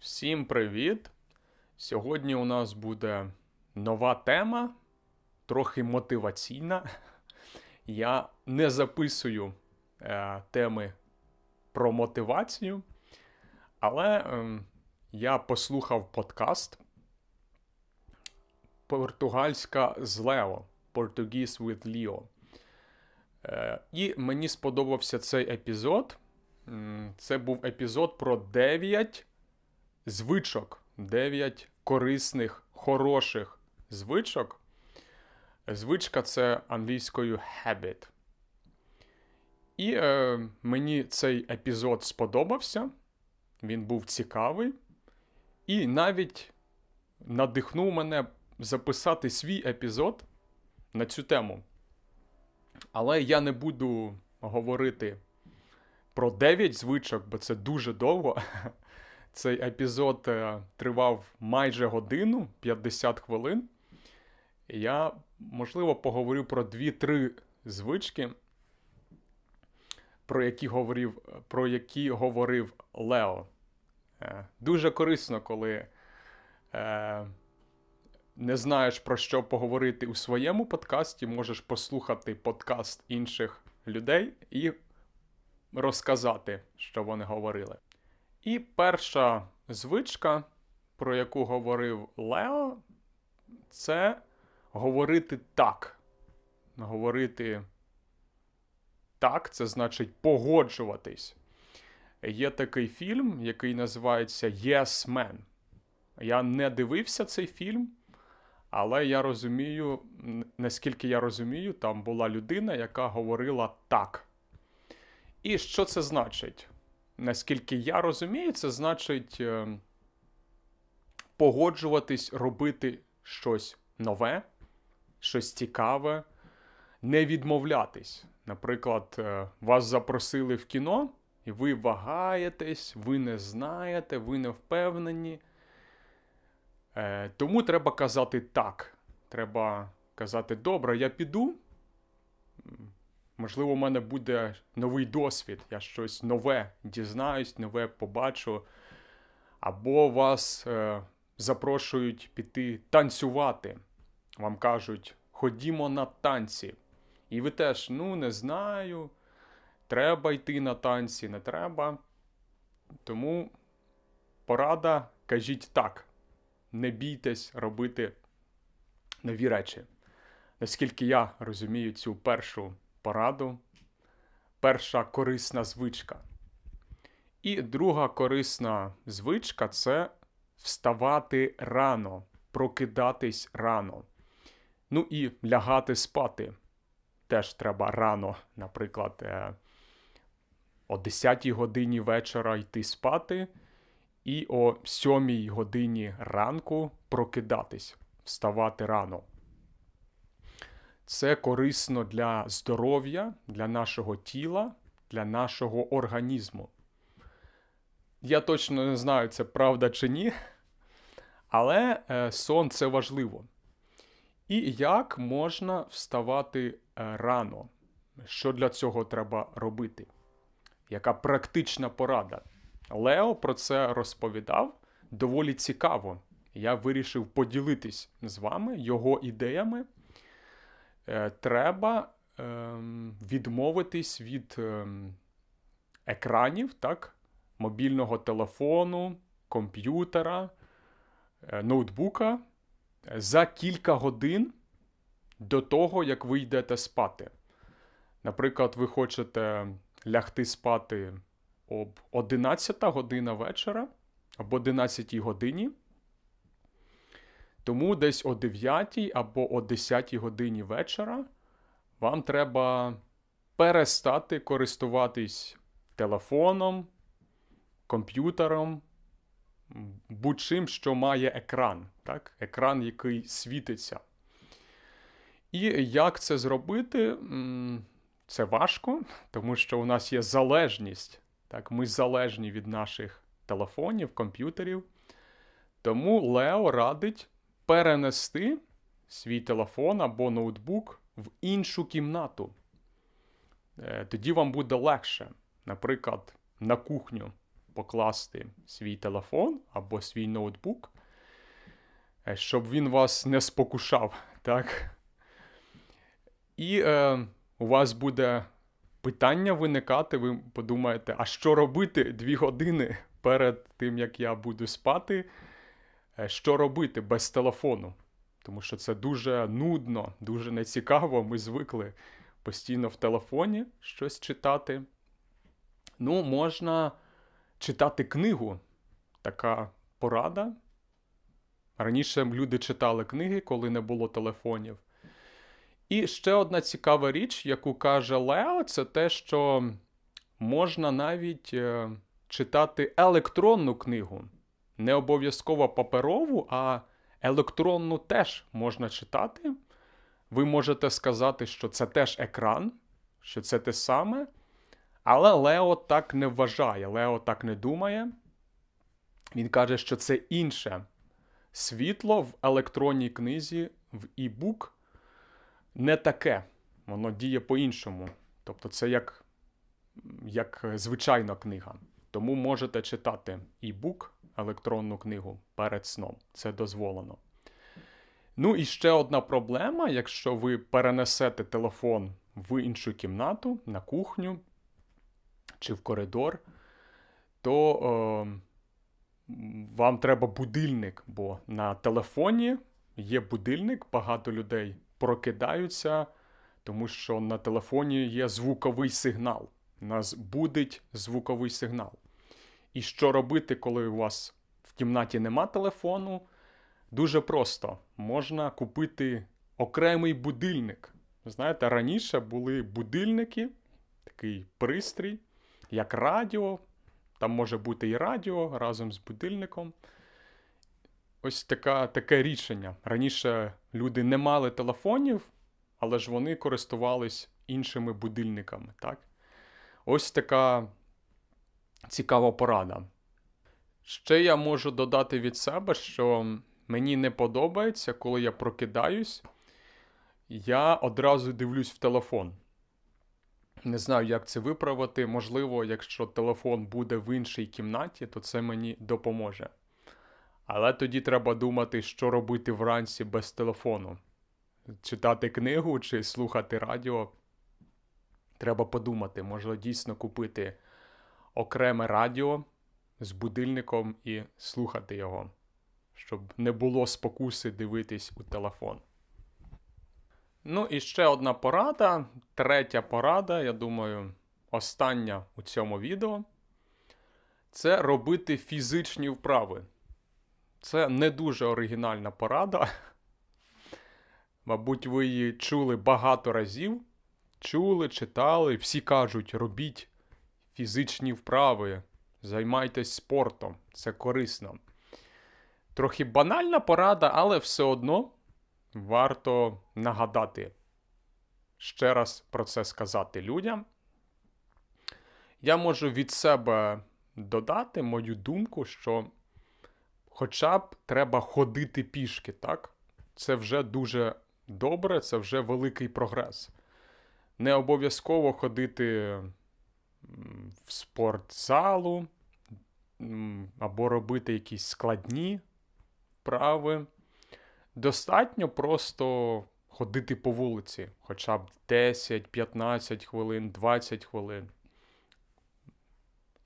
Всім привіт! Сьогодні у нас буде нова тема, трохи мотиваційна. Я не записую е, теми про мотивацію, але е, я послухав подкаст Португальська з Лео Portuguese with Leo. Е, і мені сподобався цей епізод. Це був епізод про 9 звичок, 9 корисних, хороших звичок. Звичка це англійською habit. І е, мені цей епізод сподобався. Він був цікавий. І навіть надихнув мене записати свій епізод на цю тему. Але я не буду говорити про 9 звичок, бо це дуже довго. Цей епізод е, тривав майже годину 50 хвилин. Я, можливо, поговорю про 2-3 звички, про які говорив про які говорив Лео. Е, дуже корисно, коли е, не знаєш про що поговорити у своєму подкасті, можеш послухати подкаст інших людей і розказати, що вони говорили. І перша звичка, про яку говорив Лео, це говорити так. Говорити так, це значить погоджуватись. Є такий фільм, який називається Yes Man. Я не дивився цей фільм, але я розумію, наскільки я розумію, там була людина, яка говорила так. І що це значить? Наскільки я розумію, це значить е, погоджуватись, робити щось нове, щось цікаве, не відмовлятись. Наприклад, е, вас запросили в кіно, і ви вагаєтесь, ви не знаєте, ви не впевнені. Е, тому треба казати так. Треба казати, добре, я піду. Можливо, у мене буде новий досвід, я щось нове дізнаюсь, нове побачу. Або вас е, запрошують піти танцювати. Вам кажуть, ходімо на танці. І ви теж, ну, не знаю, треба йти на танці, не треба. Тому порада, кажіть так. Не бійтесь робити нові речі. Наскільки я розумію цю першу пораду, перша корисна звичка. І друга корисна звичка це вставати рано, прокидатись рано. Ну і лягати спати. Теж треба рано, наприклад, е, о 10 годині вечора йти спати, і о 7 годині ранку прокидатись, вставати рано. Це корисно для здоров'я, для нашого тіла, для нашого організму. Я точно не знаю, це правда чи ні, але е, сон це важливо. І як можна вставати е, рано? Що для цього треба робити? Яка практична порада? Лео про це розповідав доволі цікаво. Я вирішив поділитись з вами його ідеями. Е, треба ем, відмовитись від ем, екранів, так, мобільного телефону, комп'ютера, е, ноутбука за кілька годин до того, як ви йдете спати. Наприклад, ви хочете лягти спати об 11 година вечора або 11 годині. Тому десь о 9 або о 10 годині вечора вам треба перестати користуватись телефоном, комп'ютером, будь-чим, що має екран, так? екран, який світиться. І як це зробити? Це важко, тому що у нас є залежність. Так? Ми залежні від наших телефонів, комп'ютерів. Тому Лео радить перенести свій телефон або ноутбук в іншу кімнату. Е, тоді вам буде легше, наприклад, на кухню. покласти свій телефон або свій ноутбук, е, щоб він вас не спокушав. так? І е, у вас буде питання виникати, ви подумаєте, а що робити дві години перед тим, як я буду спати? Е, що робити без телефону? Тому що це дуже нудно, дуже нецікаво. Ми звикли постійно в телефоні щось читати. Ну, можна читати книгу. Така порада. Раніше люди читали книги, коли не було телефонів. І ще одна цікава річ, яку каже Лео, це те, що можна навіть е, читати електронну книгу. Не обов'язково паперову, а електронну теж можна читати. Ви можете сказати, що це теж екран, що це те саме. Але Лео так не вважає, Лео так не думає. Він каже, що це інше світло в електронній книзі, в e-book не таке. Воно діє по-іншому. Тобто, це як як звичайна книга. Тому можете читати e-book, електронну книгу перед сном. Це дозволено. Ну і ще одна проблема: якщо ви перенесете телефон в іншу кімнату, на кухню чи в коридор, то е, вам треба будильник, бо на телефоні є будильник, багато людей прокидаються, тому що на телефоні є звуковий сигнал. Нас будить звуковий сигнал. І що робити, коли у вас в кімнаті нема телефону? Дуже просто можна купити окремий будильник. Знаєте, раніше були будильники, такий пристрій, як радіо. Там може бути і радіо разом з будильником. Ось така, таке рішення. Раніше люди не мали телефонів, але ж вони користувались іншими будильниками. так? Ось така цікава порада. Ще я можу додати від себе, що мені не подобається, коли я прокидаюсь, я одразу дивлюсь в телефон. Не знаю, як це виправити. Можливо, якщо телефон буде в іншій кімнаті, то це мені допоможе. Але тоді треба думати, що робити вранці без телефону. Читати книгу чи слухати радіо. Треба подумати, може дійсно купити окреме радіо з будильником і слухати його, щоб не було спокуси дивитись у телефон. Ну і ще одна порада. Третя порада, я думаю, остання у цьому відео. Це робити фізичні вправи. Це не дуже оригінальна порада. Мабуть, ви її чули багато разів. Чули, читали, всі кажуть, робіть фізичні вправи, займайтесь спортом, це корисно. Трохи банальна порада, але все одно варто нагадати, ще раз про це сказати людям. Я можу від себе додати мою думку, що хоча б треба ходити пішки, так? Це вже дуже добре, це вже великий прогрес. Не обов'язково ходити в спортзалу або робити якісь складні вправи. Достатньо просто ходити по вулиці, хоча б 10, 15 хвилин, 20 хвилин.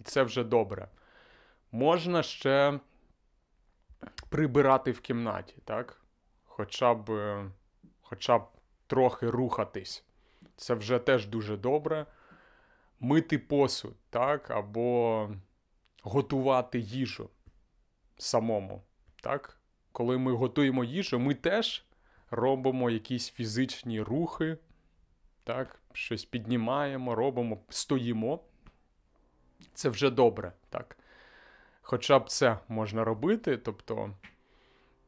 І це вже добре. Можна ще прибирати в кімнаті, так? Хоча б, хоча б трохи рухатись. Це вже теж дуже добре. Мити посуд, так? Або готувати їжу самому. так? Коли ми готуємо їжу, ми теж робимо якісь фізичні рухи, так? щось піднімаємо, робимо, стоїмо. Це вже добре. так? Хоча б це можна робити, тобто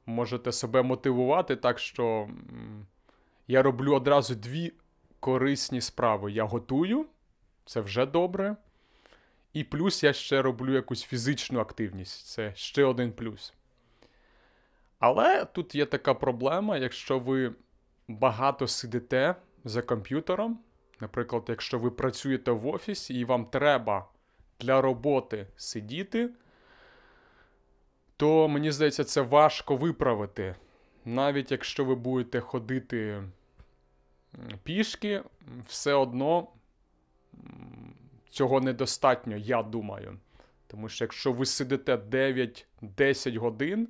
можете себе мотивувати так, що я роблю одразу дві корисні справи. Я готую, це вже добре. І плюс я ще роблю якусь фізичну активність. Це ще один плюс. Але тут є така проблема, якщо ви багато сидите за комп'ютером, наприклад, якщо ви працюєте в офісі і вам треба для роботи сидіти, то мені здається, це важко виправити. Навіть якщо ви будете ходити пішки, все одно цього недостатньо, я думаю. Тому що якщо ви сидите 9-10 годин,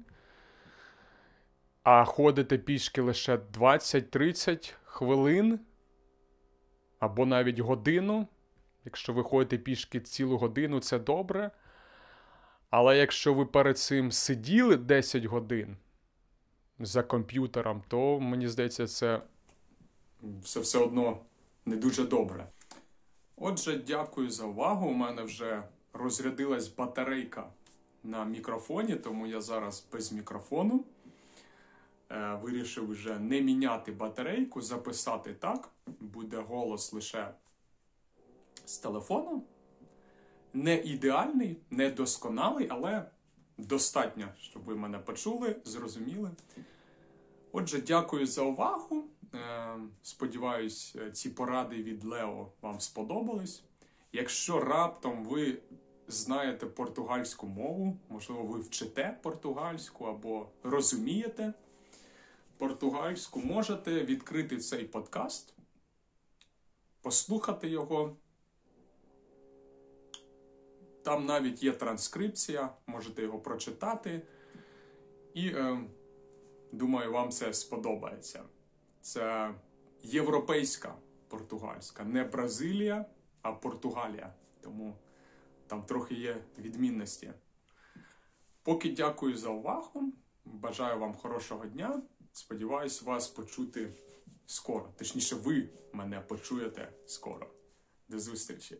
а ходите пішки лише 20-30 хвилин, або навіть годину, якщо ви ходите пішки цілу годину, це добре. Але якщо ви перед цим сиділи 10 годин за комп'ютером, то мені здається, це все все одно не дуже добре. Отже, дякую за увагу. У мене вже розрядилась батарейка на мікрофоні, тому я зараз без мікрофону. Е, вирішив вже не міняти батарейку, записати так. Буде голос лише з телефону. Не ідеальний, не досконалий, але достатньо, щоб ви мене почули, зрозуміли. Отже, дякую за увагу. Е, сподіваюсь, ці поради від Лео вам сподобались. Якщо раптом ви знаєте португальську мову, можливо, ви вчите португальську або розумієте португальську, можете відкрити цей подкаст, послухати його. Там навіть є транскрипція, можете його прочитати. І е, думаю, вам це сподобається. Це європейська португальська, не Бразилія, а Португалія. Тому там трохи є відмінності. Поки дякую за увагу. Бажаю вам хорошого дня. Сподіваюсь вас почути скоро. Точніше, ви мене почуєте скоро. До зустрічі!